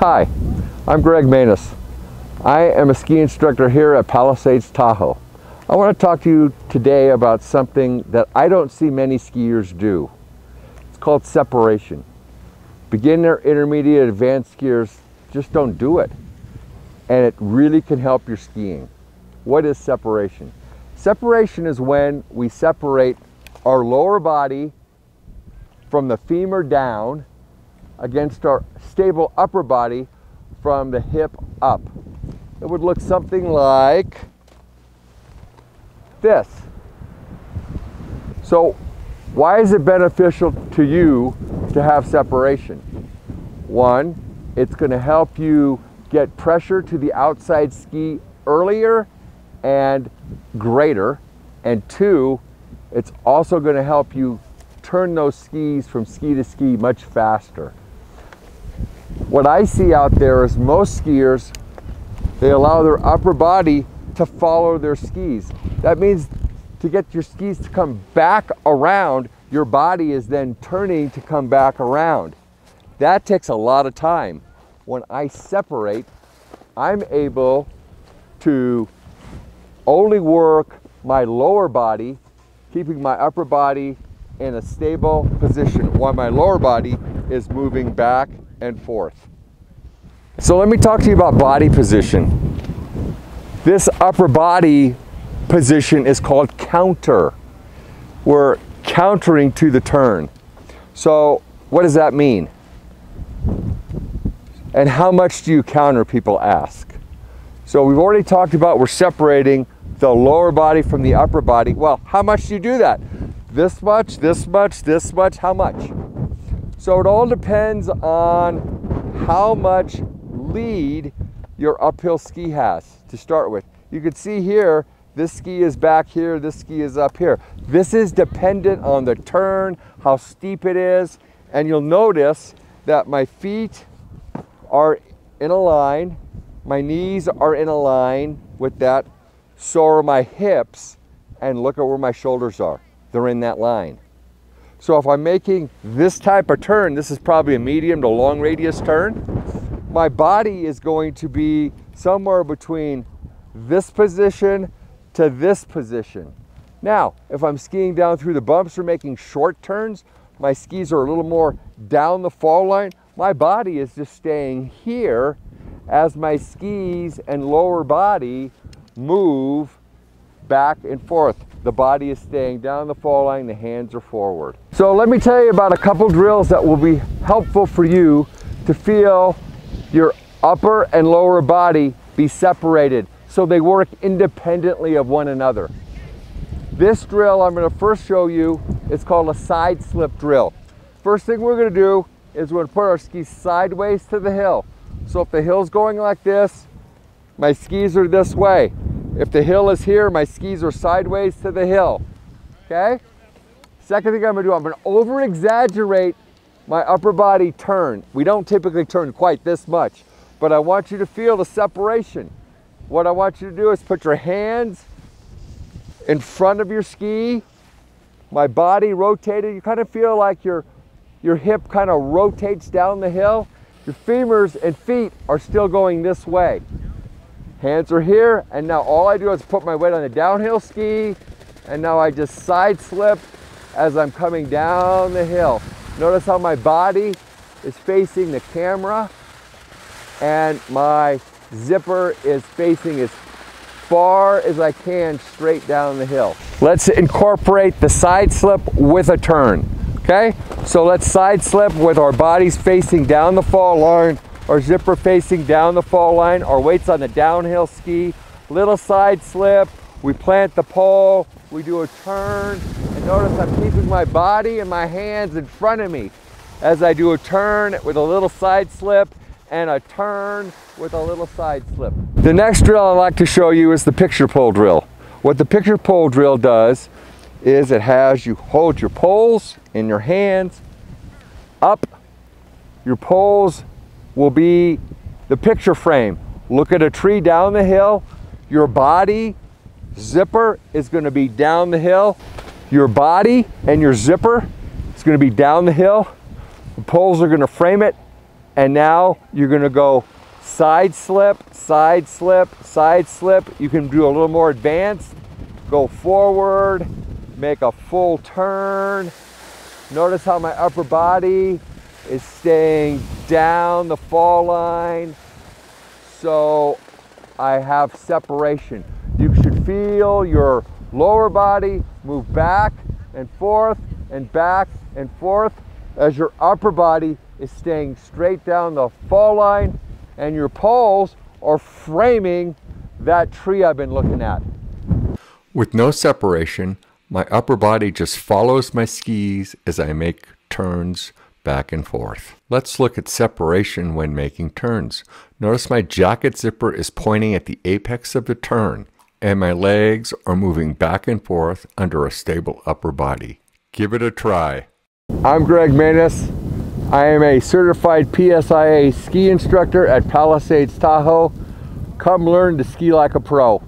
Hi, I'm Greg Mainis. I am a ski instructor here at Palisades Tahoe. I want to talk to you today about something that I don't see many skiers do. It's called separation. Beginner, intermediate, advanced skiers just don't do it. And it really can help your skiing. What is separation? Separation is when we separate our lower body from the femur down against our stable upper body from the hip up. It would look something like this. So why is it beneficial to you to have separation? One, it's going to help you get pressure to the outside ski earlier and greater. And two, it's also going to help you turn those skis from ski to ski much faster. What I see out there is most skiers, they allow their upper body to follow their skis. That means to get your skis to come back around, your body is then turning to come back around. That takes a lot of time. When I separate, I'm able to only work my lower body, keeping my upper body in a stable position while my lower body is moving back and forth. So let me talk to you about body position. This upper body position is called counter. We're countering to the turn. So what does that mean? And how much do you counter, people ask. So we've already talked about we're separating the lower body from the upper body. Well, how much do you do that? This much, this much, this much, how much? So it all depends on how much lead your uphill ski has to start with. You can see here, this ski is back here, this ski is up here. This is dependent on the turn, how steep it is, and you'll notice that my feet are in a line, my knees are in a line with that, so are my hips, and look at where my shoulders are. They're in that line. So if I'm making this type of turn, this is probably a medium to long radius turn, my body is going to be somewhere between this position to this position. Now, if I'm skiing down through the bumps or making short turns, my skis are a little more down the fall line, my body is just staying here as my skis and lower body move back and forth. The body is staying down the fall line, the hands are forward. So let me tell you about a couple drills that will be helpful for you to feel your upper and lower body be separated so they work independently of one another. This drill I'm going to first show you is called a side slip drill. First thing we're going to do is we're going to put our skis sideways to the hill. So if the hill's going like this, my skis are this way. If the hill is here, my skis are sideways to the hill. Okay? Second thing I'm to do, I'm going to over exaggerate my upper body turn. We don't typically turn quite this much, but I want you to feel the separation. What I want you to do is put your hands in front of your ski, my body rotated. You kind of feel like your, your hip kind of rotates down the hill. Your femurs and feet are still going this way. Hands are here, and now all I do is put my weight on the downhill ski, and now I just side slip as I'm coming down the hill. Notice how my body is facing the camera, and my zipper is facing as far as I can straight down the hill. Let's incorporate the side slip with a turn, okay? So let's side slip with our bodies facing down the fall line, our zipper facing down the fall line, our weights on the downhill ski, little side slip, we plant the pole, we do a turn, and notice I'm keeping my body and my hands in front of me as I do a turn with a little side slip and a turn with a little side slip. The next drill I'd like to show you is the picture pole drill. What the picture pole drill does is it has you hold your poles in your hands up. Your poles will be the picture frame. Look at a tree down the hill. Your body zipper is going to be down the hill. Your body and your zipper is going to be down the hill. The poles are going to frame it And now you're gonna go side slip, side slip, side slip. You can do a little more advanced. Go forward, make a full turn. Notice how my upper body is staying down the fall line. So I have separation. You should feel your lower body move back and forth and back and forth as your upper body is staying straight down the fall line and your poles are framing that tree I've been looking at. With no separation, my upper body just follows my skis as I make turns back and forth. Let's look at separation when making turns. Notice my jacket zipper is pointing at the apex of the turn and my legs are moving back and forth under a stable upper body. Give it a try. I'm Greg Mainis. I am a certified PSIA ski instructor at Palisades Tahoe. Come learn to ski like a pro.